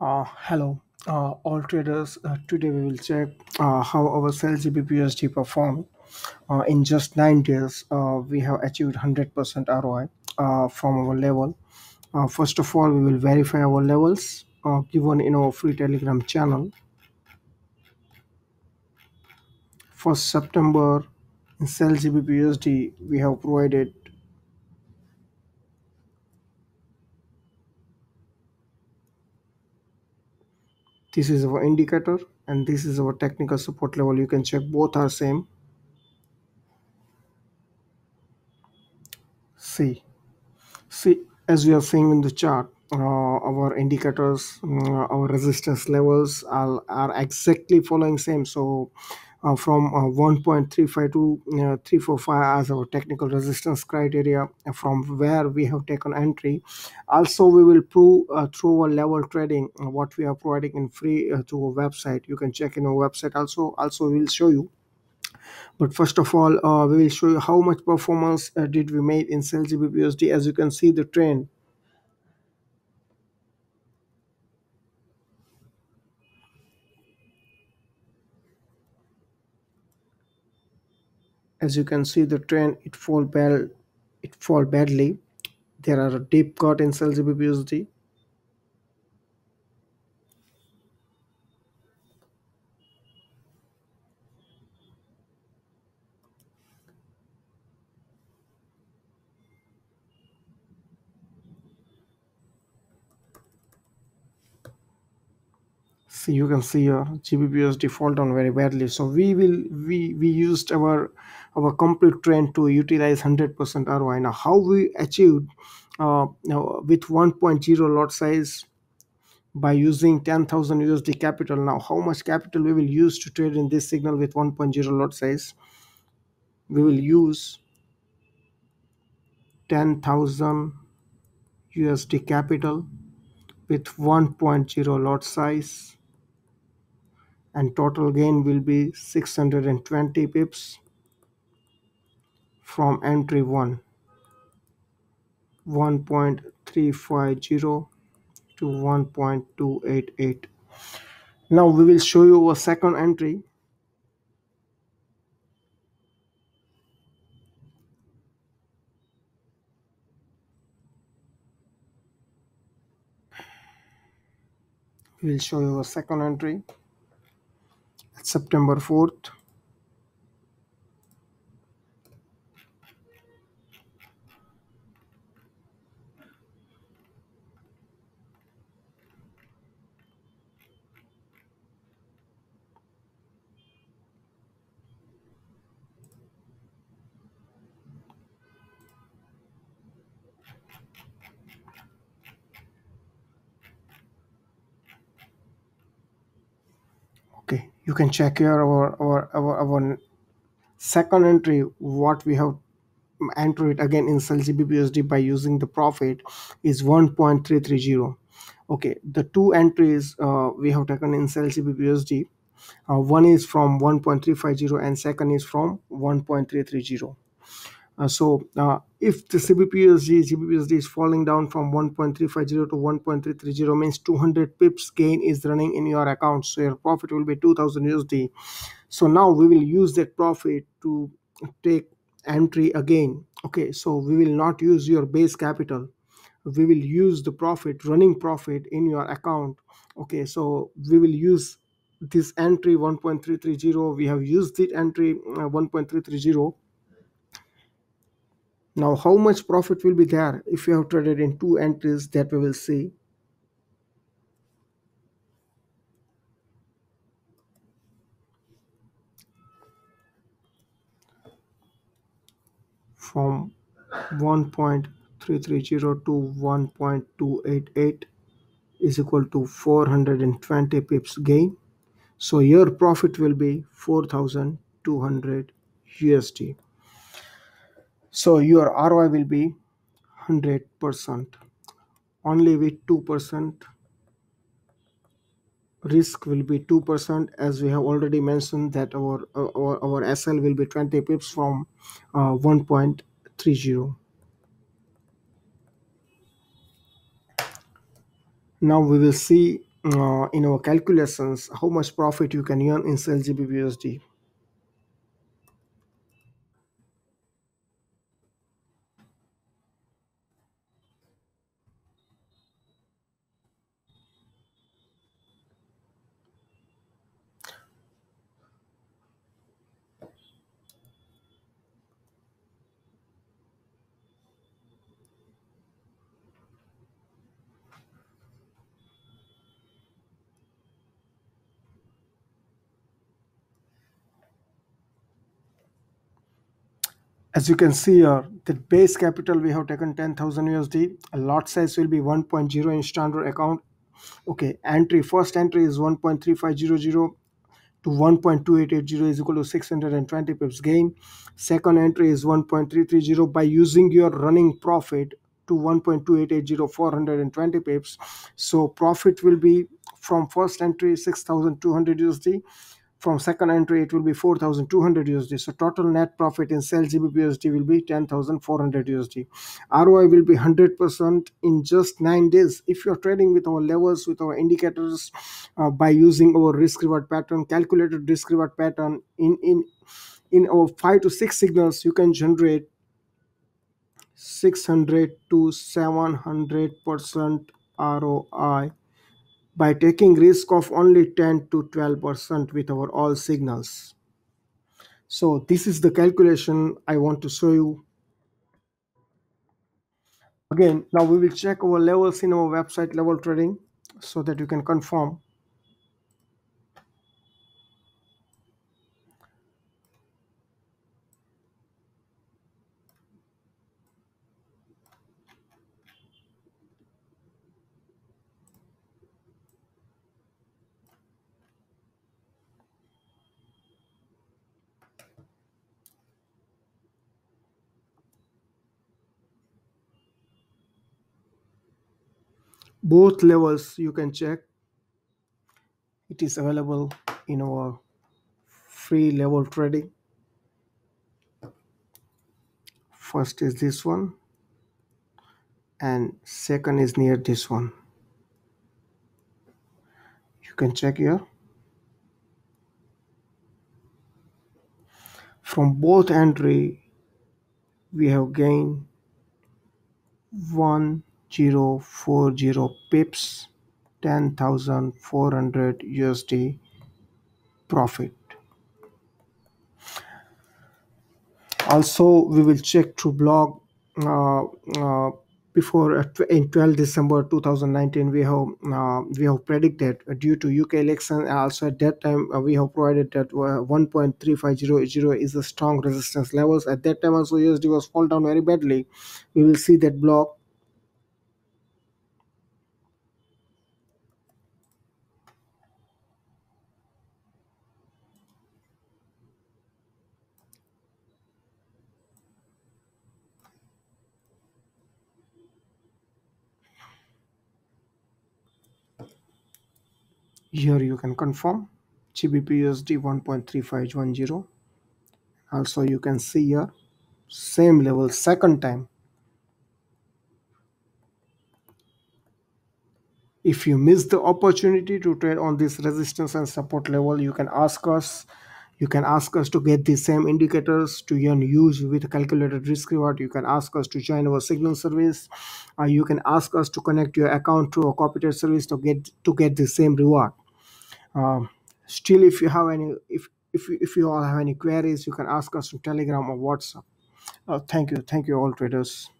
Uh, hello, uh, all traders. Uh, today we will check uh, how our sell GBPUSD performed. Uh, in just nine days, uh, we have achieved 100% ROI uh, from our level. Uh, first of all, we will verify our levels uh, given in our free Telegram channel. For September in sell GBPUSD, we have provided this is our indicator and this is our technical support level. You can check both are same. See. See as we are seeing in the chart uh, our indicators uh, our resistance levels are, are exactly following same. So from uh, 1.35 to uh, 345 as our technical resistance criteria from where we have taken entry. Also we will prove uh, through our level trading uh, what we are providing in free uh, through our website. You can check in our website also. Also we will show you. But first of all uh, we will show you how much performance uh, did we made in sell gbpusd as you can see the trend as you can see the trend it fall bad it fall badly. There are a deep cut in sell gbpusd see you can see your gbpusd fall down very badly. So we will we we used our our complete trend to utilize 100% roi now how we achieved uh, with 1.0 lot size by using 10000 usd capital now how much capital we will use to trade in this signal with 1.0 lot size? We will use 10000 usd capital with 1.0 lot size and total gain will be 620 pips from entry 1 1.350 to 1.288 now we will show you a second entry. We will show you a second entry. It's September 4th okay you can check here our our our, our second entry what we have entered again in sell gbpusd by using the profit is 1.330 okay the two entries uh, we have taken in sell gbpusd uh, one is from 1.350 and second is from 1.330 uh, so uh, if the CBPUSD, GBPUSD is falling down from 1.350 to 1.330 means 200 pips gain is running in your account. So your profit will be 2000 USD. So now we will use that profit to take entry again. Okay, so we will not use your base capital. We will use the profit, running profit in your account. Okay, so we will use this entry 1.330. We have used the entry uh, 1.330 now how much profit will be there if you have traded in two entries that we will see? From 1.330 to 1.288 is equal to 420 pips gain. So your profit will be 4200 usd so your roi will be 100% only with 2% risk will be 2% as we have already mentioned that our our, our sl will be 20 pips from uh, 1.30 now we will see uh, in our calculations how much profit you can earn in SellGBPUSD. As you can see here, the base capital we have taken 10,000 USD. A lot size will be 1.0 in standard account. Okay, entry first entry is 1.3500 to 1.2880 is equal to 620 pips gain. Second entry is 1.330 by using your running profit to 1.2880 420 pips. So profit will be from first entry 6,200 USD from second entry it will be 4200 usd so total net profit in sell gbp usd will be 10400 usd roi will be 100% in just 9 days. If you're trading with our levels with our indicators uh, by using our risk reward pattern calculated risk reward pattern in in in our 5 to 6 signals you can generate 600 to 700 percent roi by taking risk of only 10 to 12 percent with our all signals. So this is the calculation i want to show you. Again now we will check our levels in our website level trading so that you can confirm both levels you can check. It is available in our free level trading. First is this one and second is near this one. You can check here. From both entry we have gained 1040 pips 10400 usd profit. Also we will check through blog uh, uh, before uh, in 12 december 2019 we have uh, we have predicted due to uk election also at that time uh, we have provided that uh, 1.3500 is a strong resistance levels. At that time also usd was fall down very badly. We will see that block here you can confirm. Gbpusd 1.3510 also you can see here same level second time. If you miss the opportunity to trade on this resistance and support level you can ask us. You can ask us to get the same indicators to earn use with calculated risk reward. You can ask us to join our signal service. Or you can ask us to connect your account to a copy service to get to get the same reward um, still if you have any if if you, if you all have any queries you can ask us on telegram or whatsapp. Uh, thank you thank you all traders